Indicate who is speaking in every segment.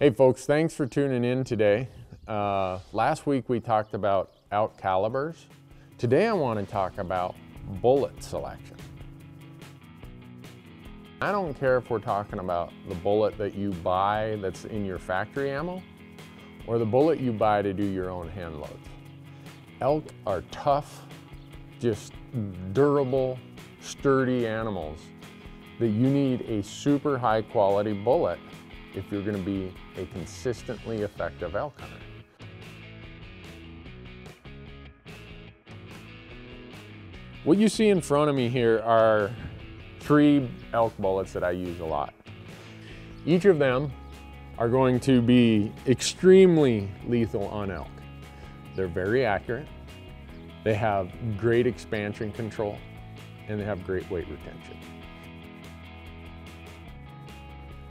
Speaker 1: Hey folks, thanks for tuning in today. Uh, last week we talked about out calibers. Today I want to talk about bullet selection. I don't care if we're talking about the bullet that you buy that's in your factory ammo or the bullet you buy to do your own hand loads. Elk are tough, just durable, sturdy animals that you need a super high quality bullet if you're going to be a consistently effective elk hunter. What you see in front of me here are three elk bullets that I use a lot. Each of them are going to be extremely lethal on elk. They're very accurate, they have great expansion control, and they have great weight retention.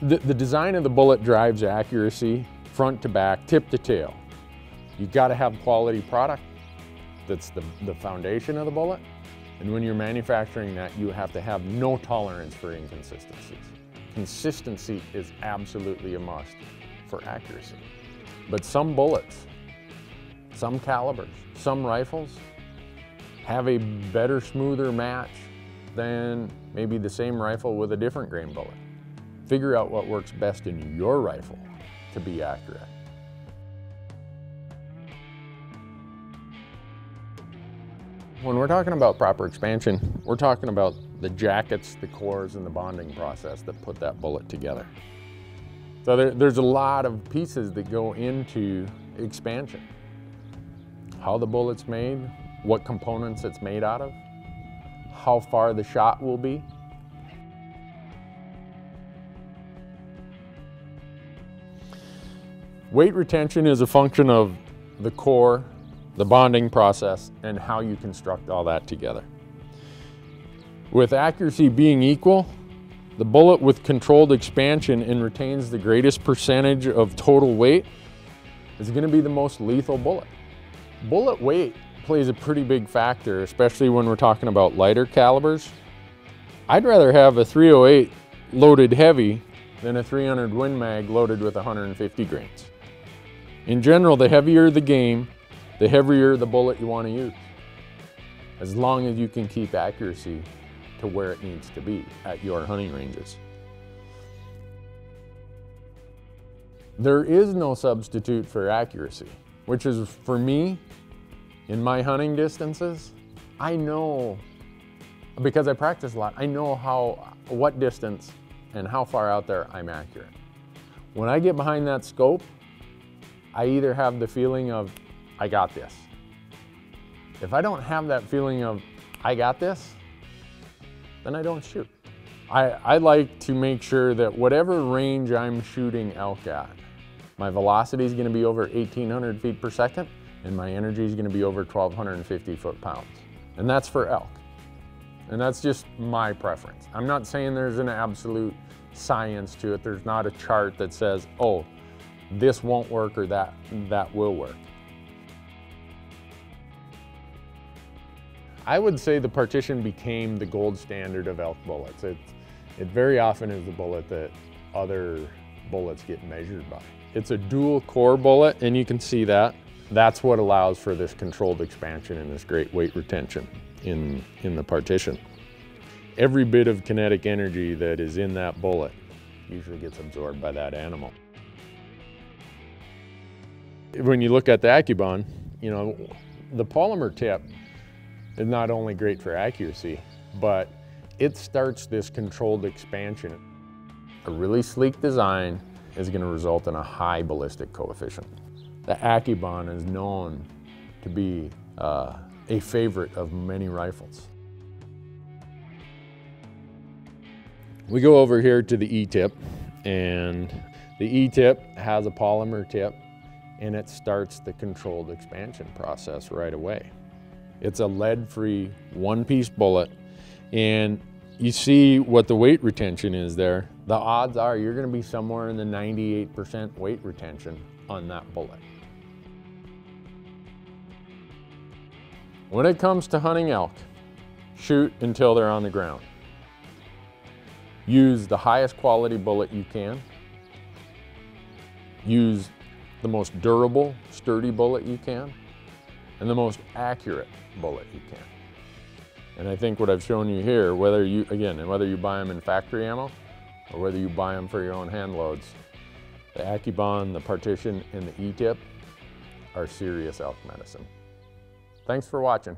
Speaker 1: The, the design of the bullet drives accuracy front to back, tip to tail. You've got to have quality product. That's the, the foundation of the bullet. And when you're manufacturing that, you have to have no tolerance for inconsistencies. Consistency is absolutely a must for accuracy. But some bullets, some calibers, some rifles have a better, smoother match than maybe the same rifle with a different grain bullet. Figure out what works best in your rifle to be accurate. When we're talking about proper expansion, we're talking about the jackets, the cores, and the bonding process that put that bullet together. So there, there's a lot of pieces that go into expansion. How the bullet's made, what components it's made out of, how far the shot will be, Weight retention is a function of the core, the bonding process, and how you construct all that together. With accuracy being equal, the bullet with controlled expansion and retains the greatest percentage of total weight is going to be the most lethal bullet. Bullet weight plays a pretty big factor, especially when we're talking about lighter calibers. I'd rather have a 308 loaded heavy than a 300 Win Mag loaded with 150 grains. In general, the heavier the game, the heavier the bullet you want to use. As long as you can keep accuracy to where it needs to be at your hunting ranges. There is no substitute for accuracy, which is for me, in my hunting distances, I know, because I practice a lot, I know how, what distance and how far out there I'm accurate. When I get behind that scope, I either have the feeling of, I got this. If I don't have that feeling of, I got this, then I don't shoot. I, I like to make sure that whatever range I'm shooting elk at, my velocity is going to be over 1,800 feet per second, and my energy is going to be over 1,250 foot-pounds. And that's for elk. And that's just my preference. I'm not saying there's an absolute science to it. There's not a chart that says, oh, this won't work or that, that will work. I would say the partition became the gold standard of elk bullets. It, it very often is the bullet that other bullets get measured by. It's a dual core bullet and you can see that. That's what allows for this controlled expansion and this great weight retention in, in the partition. Every bit of kinetic energy that is in that bullet usually gets absorbed by that animal. When you look at the AccuBond, you know, the polymer tip is not only great for accuracy, but it starts this controlled expansion. A really sleek design is going to result in a high ballistic coefficient. The AccuBond is known to be uh, a favorite of many rifles. We go over here to the E-tip and the E-tip has a polymer tip and it starts the controlled expansion process right away. It's a lead-free one-piece bullet and you see what the weight retention is there. The odds are you're gonna be somewhere in the 98% weight retention on that bullet. When it comes to hunting elk, shoot until they're on the ground. Use the highest quality bullet you can use the most durable, sturdy bullet you can and the most accurate bullet you can. And I think what I've shown you here, whether you, again, whether you buy them in factory ammo or whether you buy them for your own hand loads, the AccuBond, the partition, and the E-tip are serious elk medicine. Thanks for watching.